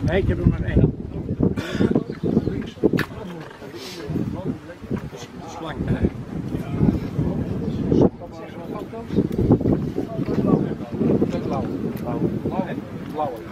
Nee, ik heb er maar één. Slang. Blauwe. Blauwe.